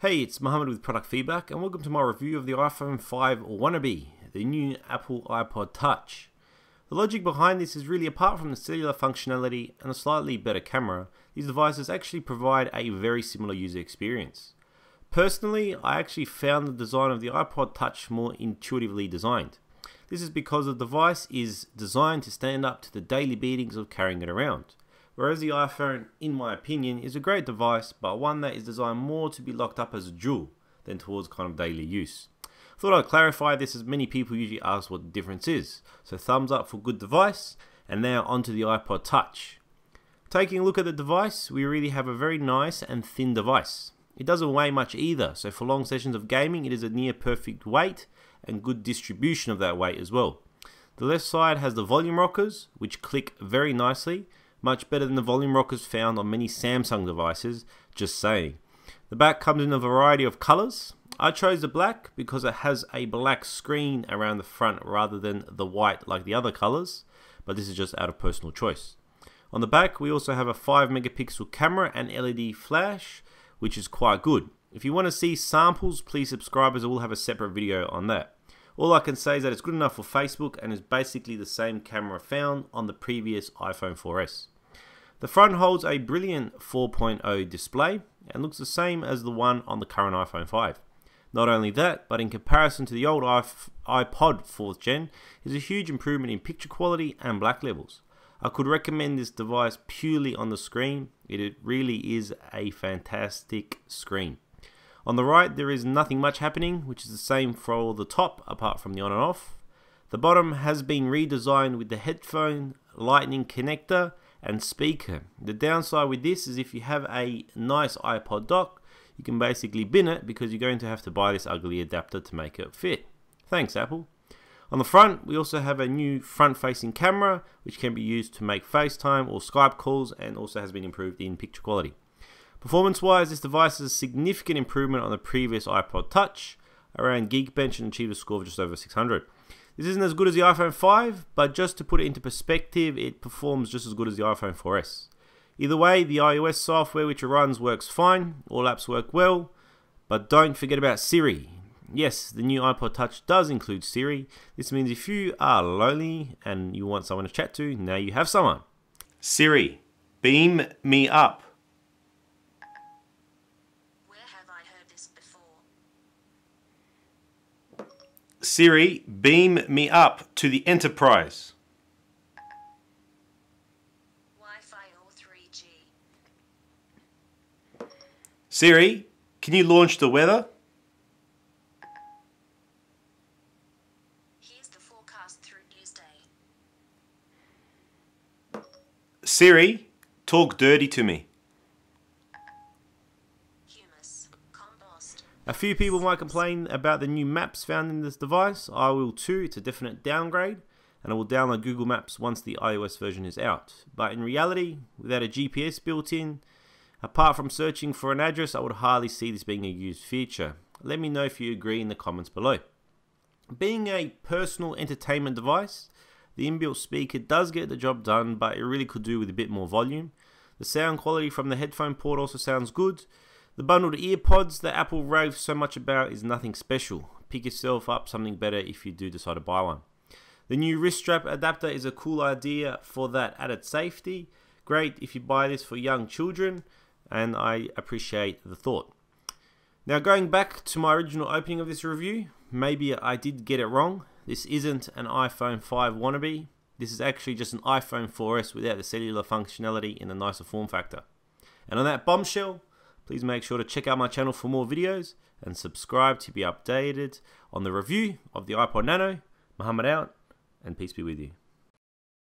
Hey, it's Muhammad with Product Feedback, and welcome to my review of the iPhone 5 Wannabe, the new Apple iPod Touch. The logic behind this is really apart from the cellular functionality and a slightly better camera, these devices actually provide a very similar user experience. Personally, I actually found the design of the iPod Touch more intuitively designed. This is because the device is designed to stand up to the daily beatings of carrying it around. Whereas the iPhone, in my opinion, is a great device, but one that is designed more to be locked up as a jewel than towards kind of daily use. Thought I'd clarify this as many people usually ask what the difference is. So thumbs up for good device, and now onto the iPod Touch. Taking a look at the device, we really have a very nice and thin device. It doesn't weigh much either, so for long sessions of gaming it is a near perfect weight and good distribution of that weight as well. The left side has the volume rockers, which click very nicely, much better than the volume rockers found on many Samsung devices, just saying. The back comes in a variety of colours. I chose the black because it has a black screen around the front rather than the white like the other colours, but this is just out of personal choice. On the back we also have a 5 megapixel camera and LED flash, which is quite good. If you want to see samples, please subscribe as I will have a separate video on that. All I can say is that it's good enough for Facebook and is basically the same camera found on the previous iPhone 4S. The front holds a brilliant 4.0 display and looks the same as the one on the current iPhone 5. Not only that, but in comparison to the old iPod 4th gen, is a huge improvement in picture quality and black levels. I could recommend this device purely on the screen. It really is a fantastic screen. On the right, there is nothing much happening, which is the same for the top apart from the on and off. The bottom has been redesigned with the headphone lightning connector and speaker. The downside with this is if you have a nice iPod dock, you can basically bin it because you're going to have to buy this ugly adapter to make it fit. Thanks Apple. On the front, we also have a new front-facing camera which can be used to make FaceTime or Skype calls and also has been improved in picture quality. Performance-wise, this device is a significant improvement on the previous iPod Touch, around Geekbench and achieved a score of just over 600. This isn't as good as the iPhone 5, but just to put it into perspective, it performs just as good as the iPhone 4S. Either way, the iOS software which it runs works fine, all apps work well, but don't forget about Siri. Yes, the new iPod Touch does include Siri. This means if you are lonely and you want someone to chat to, now you have someone. Siri, beam me up. Siri, beam me up to the Enterprise. Wi-Fi or 3G. Siri, can you launch the weather? Here's the forecast through Tuesday. Siri, talk dirty to me. A few people might complain about the new maps found in this device. I will too. It's a definite downgrade and I will download Google Maps once the iOS version is out. But in reality, without a GPS built in, apart from searching for an address, I would hardly see this being a used feature. Let me know if you agree in the comments below. Being a personal entertainment device, the inbuilt speaker does get the job done, but it really could do with a bit more volume. The sound quality from the headphone port also sounds good, the bundled earpods that Apple raves so much about is nothing special. Pick yourself up something better if you do decide to buy one. The new wrist strap adapter is a cool idea for that added safety. Great if you buy this for young children, and I appreciate the thought. Now, going back to my original opening of this review, maybe I did get it wrong. This isn't an iPhone 5 wannabe. This is actually just an iPhone 4S without the cellular functionality in a nicer form factor. And on that bombshell, Please make sure to check out my channel for more videos and subscribe to be updated on the review of the iPod Nano. Muhammad out and peace be with you.